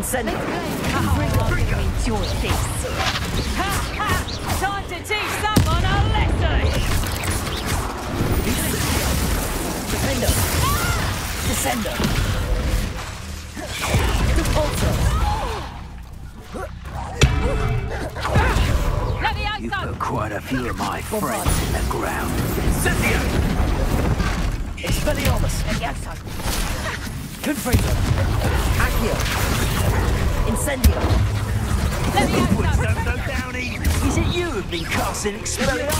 Incendio. It's your face. Ha ha! Time to teach someone a lesson! Diffindo. Descendo. Depulso. You Levioso! put quite a few of my friends in the ground. Incendio! Expelliarmus. Levioso! Confringo. Accio. Incendio. Levioso! Don't go down. Is it you who've been casting Expelliarmus?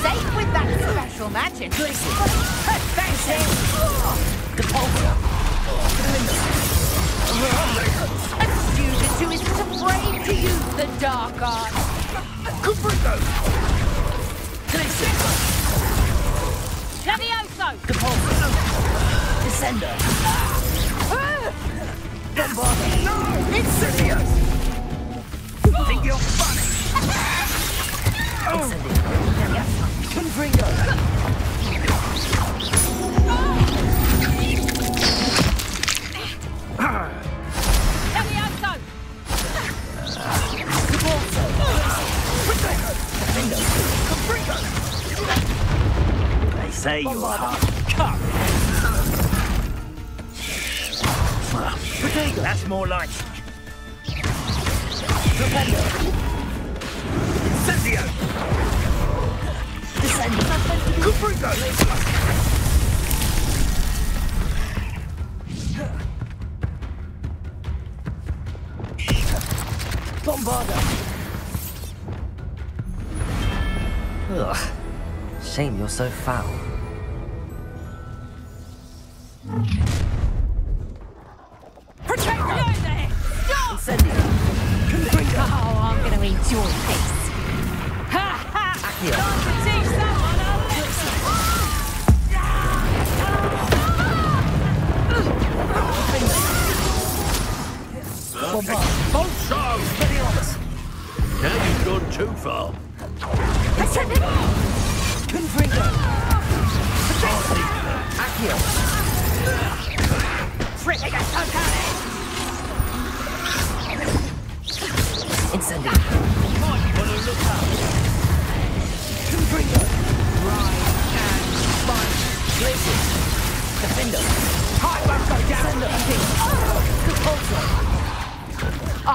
Safe with that special magic! Glacius. Perfection! Depulso. A student who isn't afraid to use the dark arts! Confringo! Glacius. Levioso! Depulso. Descendo. Bombarda. Incendio! Think you're funny? Incendio. Confringo. They say you're hard to cut. That's more like Propender. Incendio! Descendo. Confringo! Bombarda. Ugh. Shame you're so foul. Your face! Ha ha! Accio. Time to teach someone a lesson! Bombarda. Bolso! Expelliarmus. Now you've gone too far. Confringo.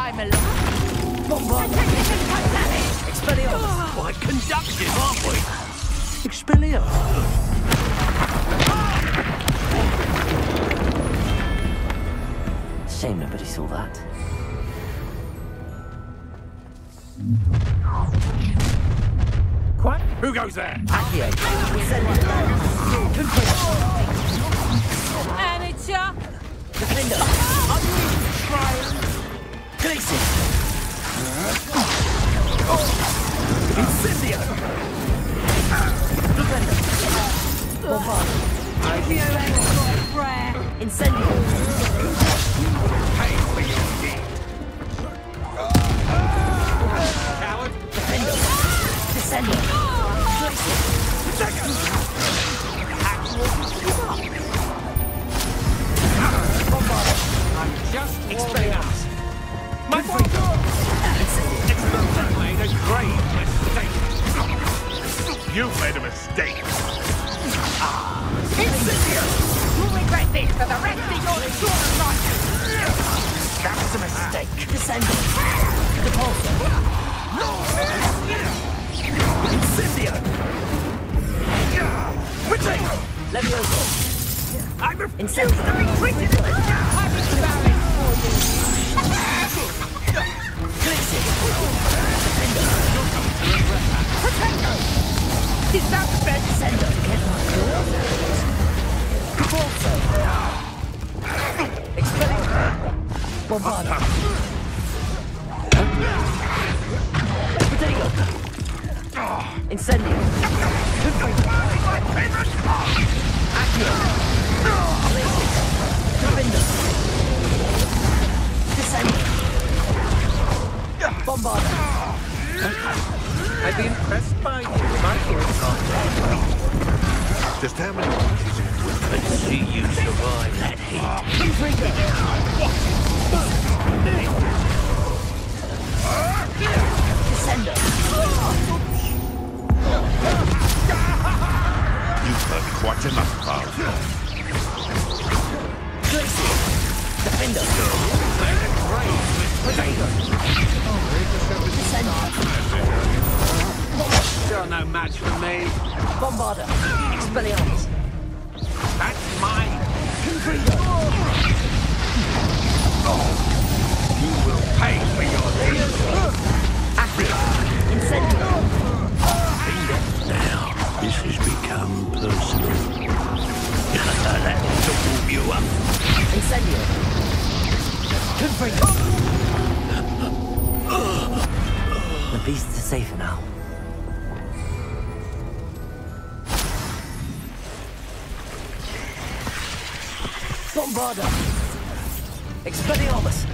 I'm alone. Bombarda. Expelliarmus. Quite conductive, aren't we? Expelliarmus. Shame nobody saw that. Quite. Who goes there? Accio. Incendio. Confringo. Amateur! Diffindo. Glacius. Incendio. Diffindo. Bombarda. Prayer! Incendio. Pay for your deed. Coward. Diffindo. Descendo. Glacius. Bombarda. Just Expelliarmus. My You've made a mistake. Incendio! You'll regret this for the rest of your short life! That's a mistake. Descendo. Depulso. Incendio! Retreat! Levioso. I refuse Incendio. to Bombarda. Protego. Incendio. Accio. Diffindo. Descendo. Bombarda. I'd be impressed by you were a Just how many pieces of wood Let's see you survive that heat. Confringo. Descendo. You've heard quite enough, pal. Glacius. Diffindo. Protego. Descendo. You're no match for me. Bombarda. Expelliarmus. That's mine. Confringo. You will pay for your. Incendio. Now, this has become personal. To warm you up. Incendio. Confringo. The beasts are safer now. Bombarda. Expelliarmus.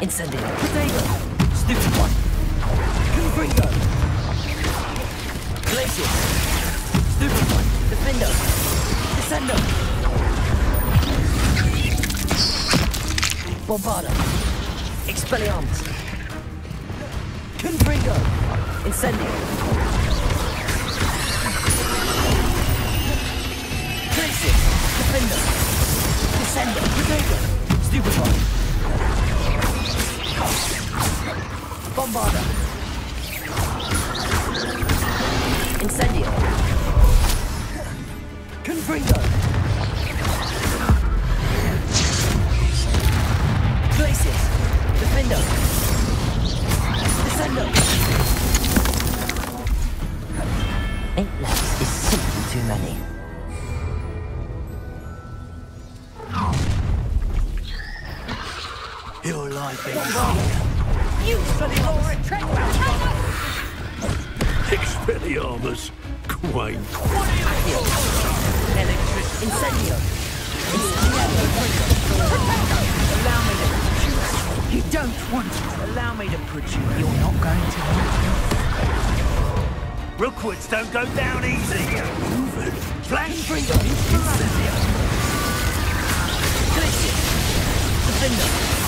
Incendio. Protego. Stupid one. Confringo. Glacius. Stupid one. Diffindo. Descendo. Bombarda. Expelliarmus. Confringo. Incendio. Glacius. Diffindo. Descendo. Protego. Stupid one. Bombarda. Incendio. Confringo. Glacius. Diffindo. Descendo. Eight left is simply too many. Your life is You Expelliarmus. Expelliarmus. Quaint. Electric. Incendio. Allow me to produce. You don't want to. Allow me to produce. you. You're not going to want Rookwoods don't go down easy. Move it. Flash. Confringo. Glacius. Diffindo.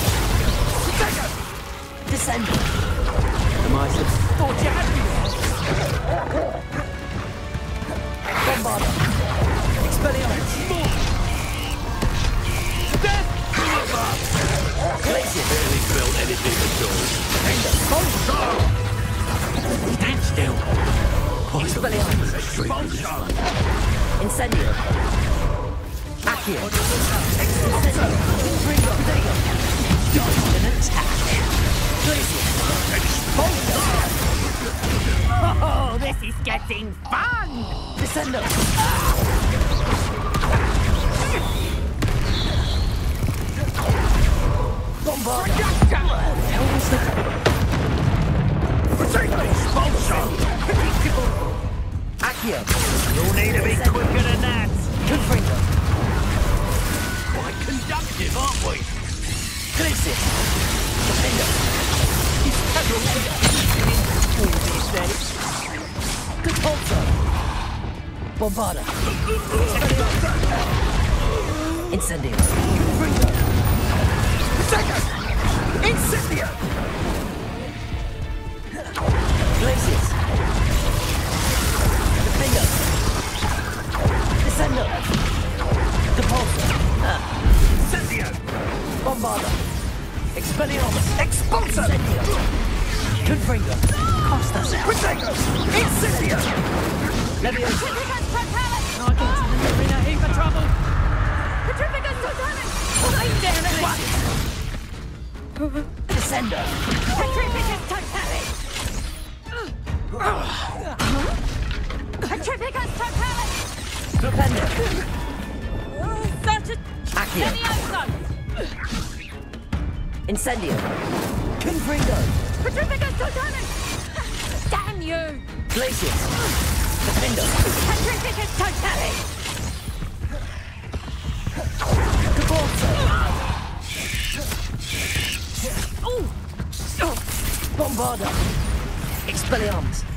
Descendo. Am I supposed Thought you had me. Bombarda. Expelliarmus. Glacius. For this one. Incendio. Accio. Incendio. Confringo. Dodge an attack. Oh, this is getting fun! Descendo. Bombarda. Accio. You'll need to be quicker than that. Glacius. Diffindo. He's Patrolanda! All these names. Capulso. Bombarda. Incendio. Confringo. Incendio. Glacius. Diffindo. Descendo. Capulso. Incendio. Bombarda. Expelliarmus. Expulso. Incendio. Confringo. Costa out. Protego. Incendio. Levioso. I get to the in a heap of trouble. Petrificus Totalis! I'm down at it! Descendo. Petrificus Totalis! Incendio. Confringo. Petrificus Totalis! Damn you! Glacius. Diffindo. Petrificus Totalis! Cabalso. Ooh! Oh. Bombarda. Expelliarmus.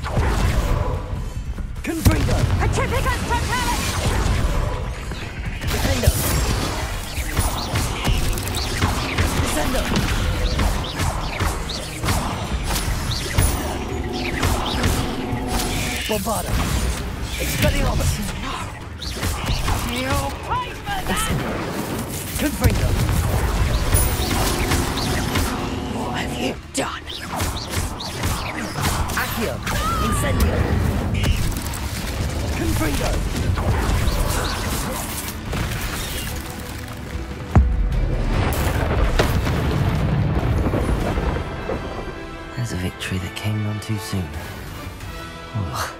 Bombarda. Expelliarmus. You'll pay for that! Confringo. What have you done? Accio. Incendio. Confringo. There's a victory that came none too soon. Oh,